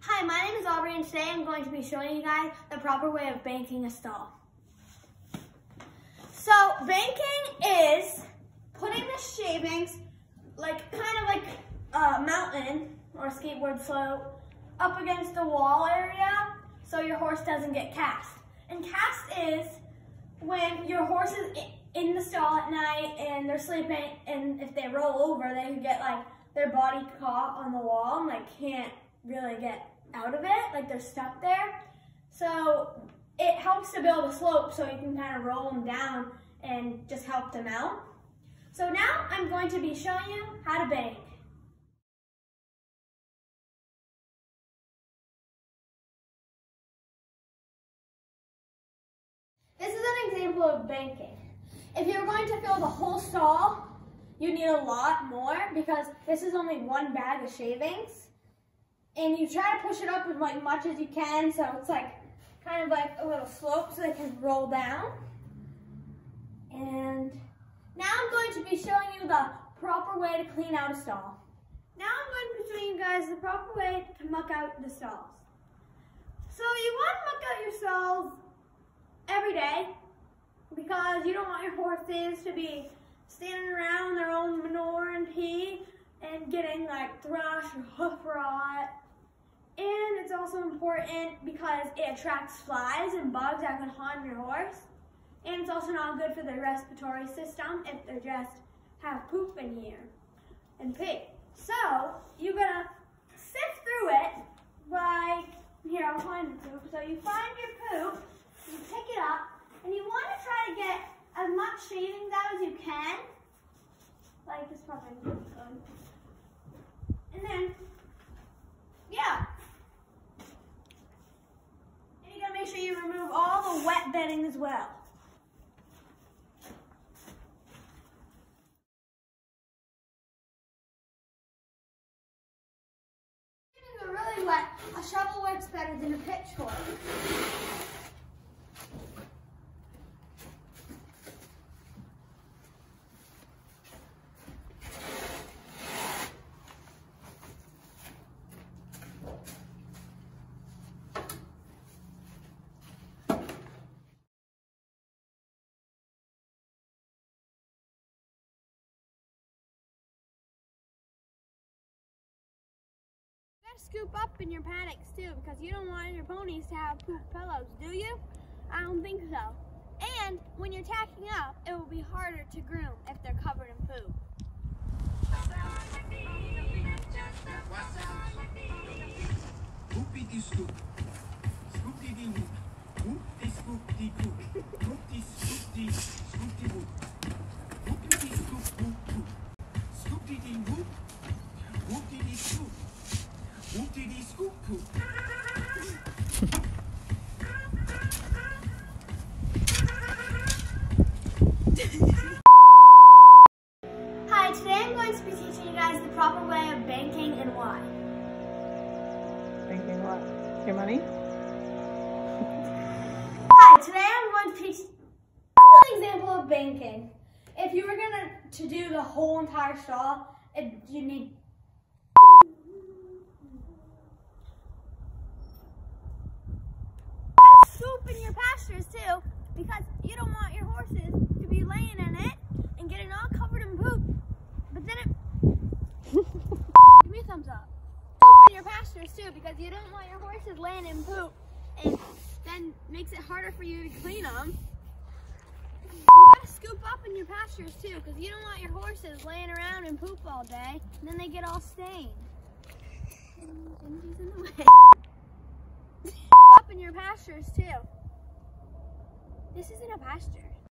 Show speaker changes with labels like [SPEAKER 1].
[SPEAKER 1] Hi, my name is Aubrey and today I'm going to be showing you guys the proper way of banking a stall. So banking is putting the shavings like kind of like a mountain or skateboard slope up against the wall area so your horse doesn't get cast. And cast is when your horse is in the stall at night and they're sleeping and if they roll over they get like their body caught on the wall and like can't really get out of it, like they're stuck there. So it helps to build a slope so you can kind of roll them down and just help them out. So now I'm going to be showing you how to bank. This is an example of banking. If you're going to fill the whole stall, you need a lot more because this is only one bag of shavings and you try to push it up as like much as you can so it's like kind of like a little slope so they can roll down. And now I'm going to be showing you the proper way to clean out a stall. Now I'm going to be showing you guys the proper way to muck out the stalls. So you want to muck out your stalls every day because you don't want your horses to be standing around their own manure and pee and getting like thrush or hoof rot also important because it attracts flies and bugs that can harm your horse. And it's also not good for their respiratory system if they just have poop in here and pee. So you're gonna sift through it like, here I'll find the poop. So you find your poop, you pick it up, and you wanna try to get as much shavings out as you can. Like this probably good. And then, yeah, make sure you remove all the wet bedding as well. Really wet, a shovel works better than a pitchfork. Scoop up in your paddocks too because you don't want your ponies to have poop pillows, do you? I don't think so. And when you're tacking up, it will be harder to groom if they're covered in poop. Scoop. Going to be teaching you guys the proper way of banking and why.
[SPEAKER 2] Banking what? Your money?
[SPEAKER 1] Hi, today I'm going to teach an example of banking. If you were going to to do the whole entire stall, you need scoop in your pastures too because you don't want your horses to be laying in it and getting all covered in poop. But then it... Give me a thumbs up. Scoop in your pastures too because you don't want your horses laying in poop and then makes it harder for you to clean them. You gotta scoop up in your pastures too because you don't want your horses laying around in poop all day and then they get all stained. And he's in the way up in your pastures too. This isn't a pasture.